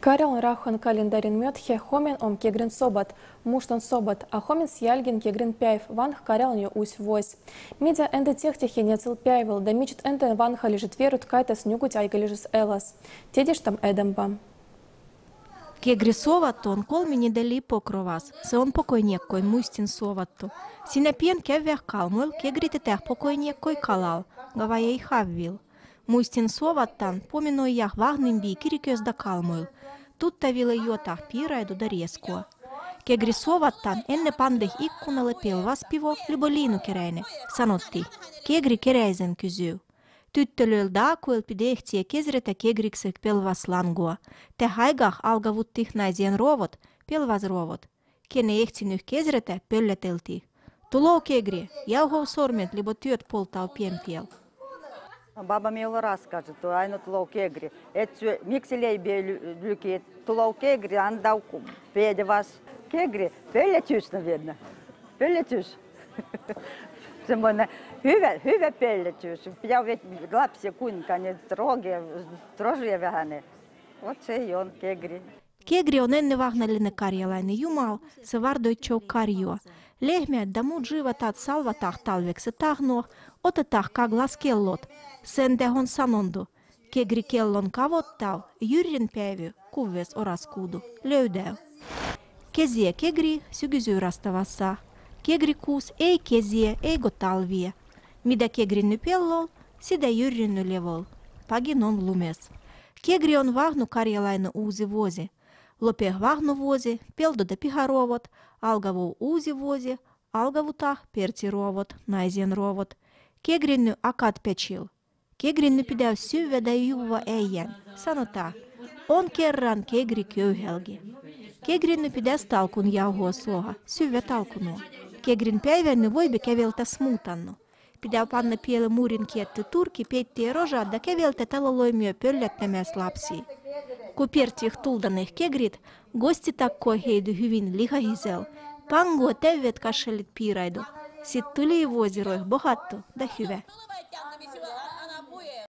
Карел рахан календарин мётхе хомен ом кегрин собат, муштан собат, а хомен сяльгин кегрин пяев, ванх карел не усь вось. Медиа энде техтехи не цил пяевил, да мичит энде ванха лежит верут кайта снюгуть айга лежит элас. Тедиш там эдамба. Кегри соватто он колми не дали покровас, се он покойнеккой мустин соватто. Синапен кеввех калмыл, кегри тетех покойнеккой калал, гаваей хаввил. Мустин соваттан поминой ях вагним би кирикёс да калмыл. tuttaville juotahpiiraidu darieskuo. Ke grisovattaan ennen pandeh ikkunalle pilvaspivo liboliinukeräinen, sanotti. Kegri keräisen kysyy. Tyttölöl daakuel pidehtiä kesretä kegriksek pelvaslangua. Te haigah algavuttih naisien ruovot, pelvasruovot. Kene ehtinyt kesretä pölläteltiin. Tulo kegri, jauhou sormet libo työt poltau pientiel. Баба мела расскажет, то айно тулау кегри. Это микселей бе люки, тулау кегри, андау педе вас. Kegri, pelletys, наверное. Pelletys. Semmoinen hyvä, hyvä pelletys. Pitää lapsia kuinka, niin drogia, drogia vähän. Вот se on kegri. Kegri on ennen vahnallinen karjalainen jumal, se vardoi chou karjoa. Lehmiä damut živatat salvatah talveksi tahnoa, otetah kag laskellot. Sen tehon sanondu. Kegri kellon kavottaa, jyrjin päivy, kuves oraskuudu, löydäy. Kezie kegri sygyzyy rastavassa. Kegri kuus ei kezie eigo talvie. Mitä kegrinny pellol, sitä jyrrinny levol. Paginon lumes. Kegri on vahnu karjalainen uusi vuosi. Lopeh vahnu vuosi, peldo da piharovot, algavu uusi vuosi, algavutah pertsirovot, naisien rovot. Kegrenni akat peçil. Kegrenni pidev süvve de yuva eyyen. Sanata. On kerran kegri köyhelgi. Kegrenni pide stalkun yahu sloha. Süvve talkunu. Kegrin peyvenni voybi kevelta smutannu. Pidev panna piele murin kietti turki peitti roja da kevelte talaloimio pöllättämäs lapsi. Kupertih tuldanych kegrit, gosti takko heidi hyvin lihahisel. Pango tevet kašelit piiraidu. Сіттулі возіро, багато, да хюве.